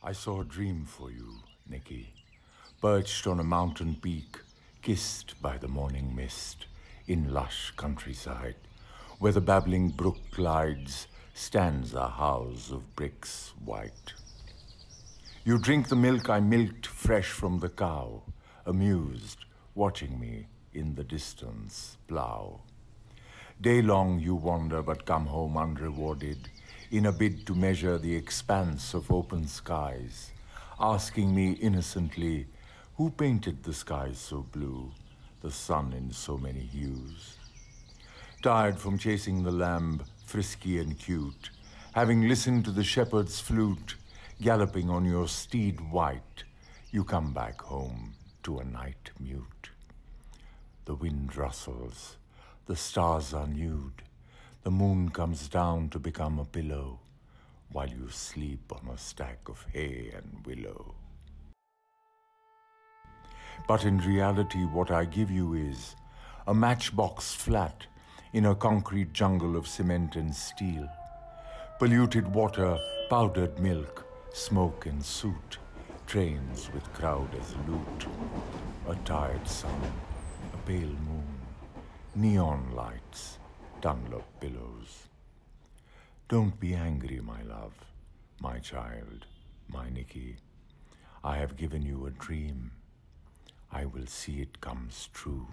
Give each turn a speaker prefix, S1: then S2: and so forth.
S1: I saw a dream for you, Niky, perched on a mountain peak, kissed by the morning mist, in lush countryside, where the babbling brook glides, stands a house of bricks white. You drink the milk I milked fresh from the cow, amused, watching me in the distance plough. Day long you wander but come home unrewarded, in a bid to measure the expanse of open skies, asking me innocently, who painted the skies so blue, the sun in so many hues? Tired from chasing the lamb, frisky and cute, having listened to the shepherd's flute, galloping on your steed white, you come back home to a night mute. The wind rustles, the stars are nude, the moon comes down to become a pillow while you sleep on a stack of hay and willow. But in reality, what I give you is a matchbox flat in a concrete jungle of cement and steel, polluted water, powdered milk, smoke and soot, trains with crowd as loot, a tired sun, a pale moon, neon lights Dunlop pillows. Don't be angry, my love, my child, my Niky. I have given you a dream. I will see it comes true.